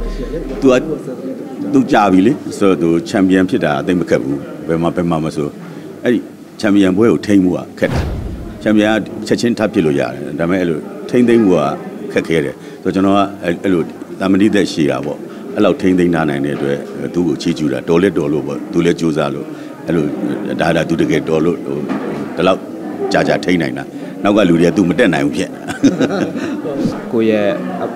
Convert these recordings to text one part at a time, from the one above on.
လည်းရှိတယ်သူကသူကြာပြီလေဆိုတော့သူချန်ပီယံဖြစ်တာအသိမခက်ဘူးဘယ်မှာဘယ်မှာမဆိုအဲ့ဒီချန်ပီယံဘွဲကိုထိန်းမှုကခက်တယ်ချန်ပီယံကချက်ချင်းထပ်ဖြစ်လို့ရတယ်ဒါပေမဲ့အဲ့လိုထိန်းသိမ်းမှုကခက်ခဲတယ်ဆိုတော့ကျွန်တော်ကအဲ့လိုတာမဏိသက်ရှိတာပေါ့အဲ့လောက်ထိန်းသိမ်းထားနိုင်တဲ့အတွက်သူ့ကိုချီးကျူးတာတော်လက်တော်လို့ပေါ့သူလည်းကြိုးစားလို့အဲ့လိုဒါဒါသူတကယ်တော်လို့ဟိုဒီလောက်ကြာကြာထိန်းနိုင်တာနောက်ကလူတွေကသူမတက်နိုင်ဘူးဖြစ်ကိုယ့်ရဲ့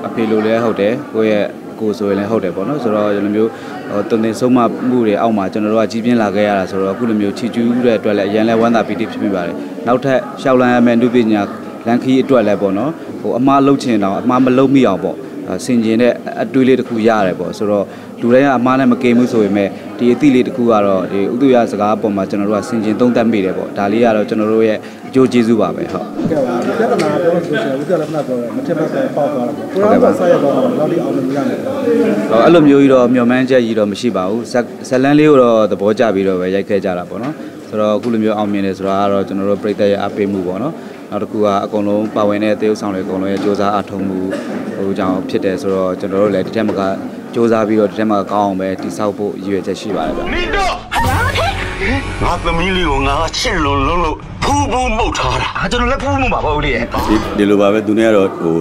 အဖေလိုလည်းဟုတ်တယ်ကိုယ့်ရဲ့ ကိုယ်ဆိုရင်လည်းဟုတ်တယ်ပေါ့နော်ဆိုတော့ဒီလိုမျိုးဟိုတုံတင်ဆုံးမမှုတွေအောက်မှာကျွန်တော်တို့ကကြီးပြင်းလာခဲ့ရတာဆိုတော့အခုလိုမျိုးချီကျူးတဲ့အတွက်လည်းအရင်လဲဝမ်းသာပီတိဖြစ်မိပါတယ်နောက်ထပ်ရှောက်လန်းရမယ့်နုပညာလန်ခီအတွက်လည်းပေါ့နော်ဟိုအမားလှုပ်ချင်တော့အမားမလှုပ်မိအောင်ပေါ့ ဆင်ကျင်တဲ့အတွေးလေးတစ်ခုရတယ်ပေါ့ဆိုတော့လူတိုင်းကအမားနဲ့မကင်ဘူးဆိုပေမဲ့ဒီအသည့်လေးတစ်ခုကတော့ဒီဥဒုရစကားအပေါ်မှာကျွန်တော်တို့ကဆင်ကျင်သုံးသပ်မိတယ်ပေါ့ဒါလေးကတော့ကျွန်တော်တို့ရဲ့အကျိုးကျေးဇူးပါပဲဟုတ်ကဲပါပြဿနာပြောလို့ဆိုရင်ဦးကျော်လည်းခဏပြောတယ်မထင်မှတ်ပဲပေါက်သွားတာပေါ့ကိုရောကဆက်ရတော့တော့ဒီအောင်လို့ရမယ်ဟောအဲ့လိုမျိုးကြီးတော့မျော်မှန်းချက်ကြီးတော့မရှိပါဘူးဇက်ဇက်လန်းလေးကိုတော့သဘောကျပြီးတော့ပဲရိုက်ခဲ့ကြတာပေါ့နော်ဆိုတော့အခုလိုမျိုးအောင်မြင်တယ်ဆိုတာကတော့ကျွန်တော်တို့ပြည်သက်ရဲ့အားပေးမှုပေါ့နော် နောက်တစ်ခုကအကုန်လုံးပါဝင်တဲ့သရုပ်ဆောင်တွေအကုန်လုံးရဲ့စ조사အထုံမှုဟိုကြောင့်ဖြစ်တယ်ဆိုတော့ကျွန်တော်တို့လည်းတစ်ထက်မကစ조사ပြီးတော့တစ်ထက်မကကောင်းအောင်ပဲတိဆောက်ဖို့ရည်ရွယ်ချက်ရှိပါတယ်ဗျမင်းတို့ငါသမီးလေးကိုငါချစ်လို့လုံးလို့ဖူးဖူးမှုတ်ထားတာကျွန်တော်လည်းဖူးဖူးမှုတ်ပါပေါ့ဦးလေးရဲ့ဒီလိုပါပဲသူနဲ့ကတော့ဟို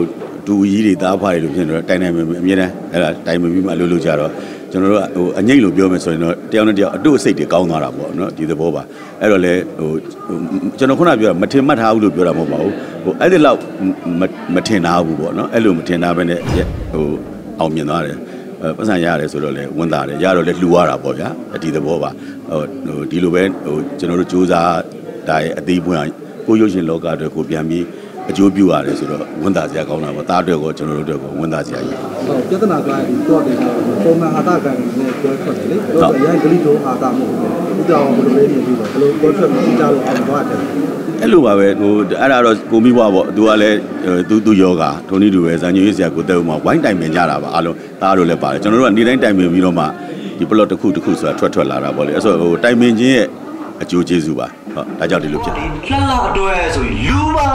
တူကြီးတွေတားဖားတွေလို့ဖြစ်နေတော့တိုင်တိုင်မမီအမြဲတမ်းအဲ့ဒါတိုင်မမီမှအလုပ်လုပ်ကြတော့ ကျွန်တော်တို့ကဟိုအငိမ့်လို့ပြောမယ်ဆိုရင်တော့တယောက်နဲ့တယောက်အတုအစိတ်တွေကောင်းသွားတာပေါ့နော်ဒီသဘောပါအဲ့တော့လေဟိုကျွန်တော်ခုနပြောတာမထင်မှတ်ထားဘူးလို့ပြောတာမဟုတ်ပါဘူးဟိုအဲ့ဒီလောက်မထင်ထားဘူးပေါ့နော်အဲ့လိုမထင်ထားဘဲနဲ့ဟိုအောင်မြင်သွားတယ်ပတ်စံရတယ်ဆိုတော့လေဝန်တာတယ်ရတော့လေလှူရတာပေါ့ဗျာဒီသဘောပါဟိုဒီလိုပဲဟိုကျွန်တော်တို့စူးစမ်းဒါရဲ့အသေးပွင့်ကိုရုပ်ရှင်လောကအတွက်ကိုပြန်ပြီး အကျိုးပြုရတယ်ဆိုတော့ဝန်တာစရာကောင်းတာပေါ့တားအတွက်ကိုကျွန်တော်တို့အတွက်ကိုဝန်တာစရာကြီးဟုတ်ပြဿနာကဒီတော့တယ်ပုံမှန်အာတာကန်နဲ့ပြောထွက်တယ်လေတော့ရန်ဂလိတို့အာတာမဟုတ်ဘူးဦးကျော်ဘယ်လိုလဲနေပြီးတော့ဘယ်လိုပြောထွက်ပြီးကြလို့အောင်သွားတယ်အဲ့လိုပါပဲဟိုအဲ့ဒါတော့ကိုမိဘပေါ့သူကလည်းသူသူယောဂထုံးနည်းတူပဲဇာညွေးစရာကိုတက်ဦးမှာဝိုင်းတိုင်ပင်ကြတာပါအားလုံးသားတို့လည်းပါတယ်ကျွန်တော်တို့ကနေတိုင်းတိုင်ပင်ပြီးတော့မှဒီ plot တစ်ခုတစ်ခုဆိုတာထွက်ထွက်လာတာပေါ့လေအဲ့ဆိုဟိုတိုင်ပင်ခြင်းရဲ့အကျိုးကျေးဇူးပါဟုတ်ဒါကြောင့်ဒီလိုဖြစ်တယ်လှလှအတွက်ဆိုရင်လူပါ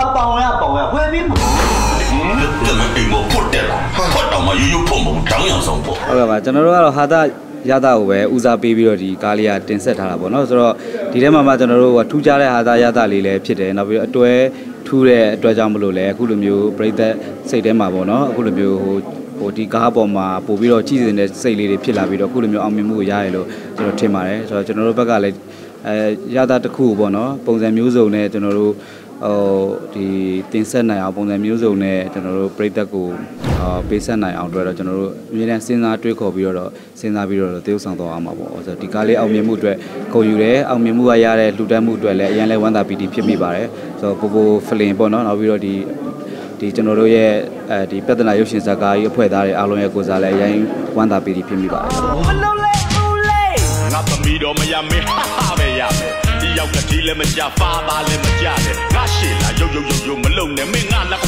ရိုးရိုးဖုံဖုံတောင်းရအောင်ဆုံးပေါ့ဟုတ်ကဲ့ပါကျွန်တော်တို့ကတော့ဟာတာရတာကိုပဲဦးစားပေးပြီးတော့ဒီကားလေးကတင်ဆက်ထားတာပေါ့နော်ဆိုတော့ဒီထဲမှာမှကျွန်တော်တို့ကထူးခြားတဲ့ဟာတာရတာလေးလည်းဖြစ်တယ်နောက်ပြီးတော့အတွဲထူးတဲ့အတွက်ကြောင့်မလို့လဲအခုလိုမျိုးပြိသက်စိတ်ထဲမှာပေါ့နော်အခုလိုမျိုးဟိုဟိုဒီကားပေါ်မှာပို့ပြီးတော့ကြည်စင်တဲ့စိတ်လေးတွေဖြစ်လာပြီးတော့အခုလိုမျိုးအောင်မြင်မှုကိုရရလို့ကျွန်တော်ထင်ပါတယ်ဆိုတော့ကျွန်တော်တို့ဘက်ကလည်းအဲရတာတစ်ခုပေါ့နော်ပုံစံမျိုးစုံနဲ့ကျွန်တော်တို့ဟိုဒီတင်ဆက်နိုင်အောင်ပုံစံမျိုးစုံနဲ့ကျွန်တော်တို့ပြည်သက်ကိုအာ ပေးဆက်နိုင်အောင်အတွက်တော့ကျွန်တော်တို့အမြဲတမ်းစဉ်းစားတွေးခေါ်ပြီးတော့စဉ်းစားပြီးတော့တည်ဥဆောင်တော့အောင်ပါပေါ့ဆိုတော့ဒီကားလေးအောင်မြင်မှုအတွက်ခုံယူတယ်အောင်မြင်မှုကရတဲ့လှူဒန်းမှုအတွက်လည်းအရင်လဲဝမ်းသာပီတိဖြစ်မိပါတယ်ဆိုတော့ပိုပိုဖလင်ပေါ့နော်နောက်ပြီးတော့ဒီဒီကျွန်တော်တို့ရဲ့အဲဒီပြဿနာရုပ်ရှင်ဇာတ်ကားကြီးအဖွဲ့သားတွေအားလုံးရဲ့ကိုစားလဲအရင်ဝမ်းသာပီတိဖြစ်မိပါတယ်ငါသမီးတော့မရမင်းဟာဟာပဲရမယ်ဒီရောက်ကတိလည်းမကြဖားပါလည်းမကြနဲ့ငါရှေ့လာရုပ်ရုပ်ရုပ်ရုပ်မလုံနဲ့မင်းငါလက်ခွေးမာလကီရသွား